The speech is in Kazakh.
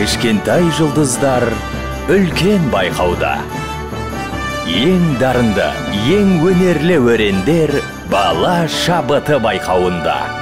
кішкентай жұлдыздар үлкен байқауда. Ең дарынды ең өнерлі өрендер бала шабыты байқауында.